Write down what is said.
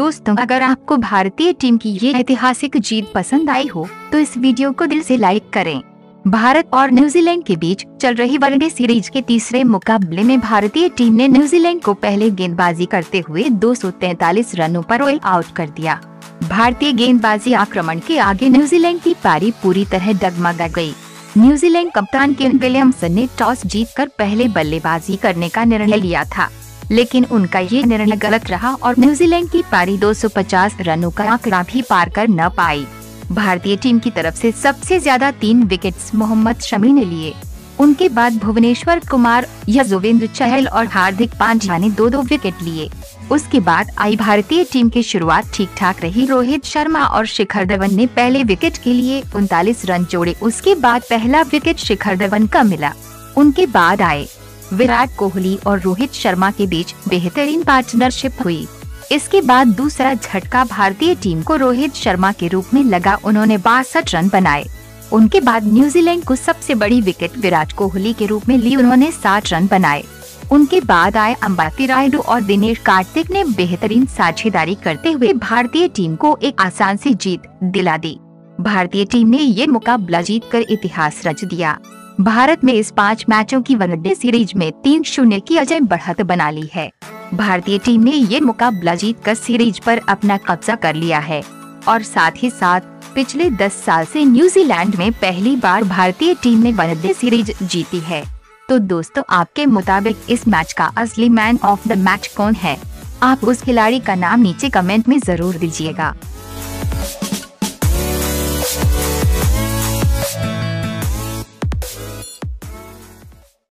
दोस्तों, अगर आपको भारतीय टीम की ये ऐतिहासिक जीत पसंद आई हो तो इस वीडियो को दिल से लाइक करें। भारत और न्यूजीलैंड के बीच चल रही वनडे सीरीज़ के तीसरे मुकाबले में भारतीय टीम ने न्यूजीलैंड को पहले गेंदबाजी करते हुए 243 रनों पर ऑल आउट कर दिया। भारतीय गेंदबाजी आक्रमण के आगे न्यूजीलैंड की पारी पूरी तरह डगमगा गई। न्यूजीलैंड कप्तान केन विलियमसन ने टॉस जीतकर पहले बल्लेबाजी करने का निर्णय लिया था। लेकिन उनका ये निर्णय गलत रहा और न्यूजीलैंड की पारी 250 रनों का आंकड़ा भी पार कर न पाई। भारतीय टीम की तरफ़ से सबसे ज़्यादा तीन विकेट्स मोहम्मद शमी ने लिए। उनके बाद भुवनेश्वर कुमार, यजुवेंद्र चहल और हार्दिक पांड्या ने दो दो विकेट लिए। उसके बाद आई भारतीय टीम की शुरुआत ठीक ठाक रही। रोहित शर्मा और शिखर धवन ने पहले विकेट के लिए उनतालीस रन जोड़े। उसके बाद पहला विकेट शिखर धवन का मिला। उनके बाद आए विराट कोहली और रोहित शर्मा के बीच बेहतरीन पार्टनरशिप हुई। इसके बाद दूसरा झटका भारतीय टीम को रोहित शर्मा के रूप में लगा। उन्होंने बासठ रन बनाए। उनके बाद न्यूजीलैंड को सबसे बड़ी विकेट विराट कोहली के रूप में ली। उन्होंने साठ रन बनाए। उनके बाद आए अम्बाती रायडू और दिनेश कार्तिक ने बेहतरीन साझेदारी करते हुए भारतीय टीम को एक आसान सी जीत दिला दी। भारतीय टीम ने ये मुकाबला जीत कर इतिहास रच दिया। भारत में इस पाँच मैचों की वनडे सीरीज़ में तीन शून्य की अजय बढ़त बना ली है। भारतीय टीम ने ये मुकाबला जीत कर सीरीज़ पर अपना कब्जा कर लिया है और साथ ही साथ पिछले 10 साल से न्यूजीलैंड में पहली बार भारतीय टीम ने वनडे सीरीज़ जीती है। तो दोस्तों, आपके मुताबिक इस मैच का असली मैन ऑफ़ द मैच कौन है? आप उस खिलाड़ी का नाम नीचे कमेंट में ज़रूर दीजिएगा।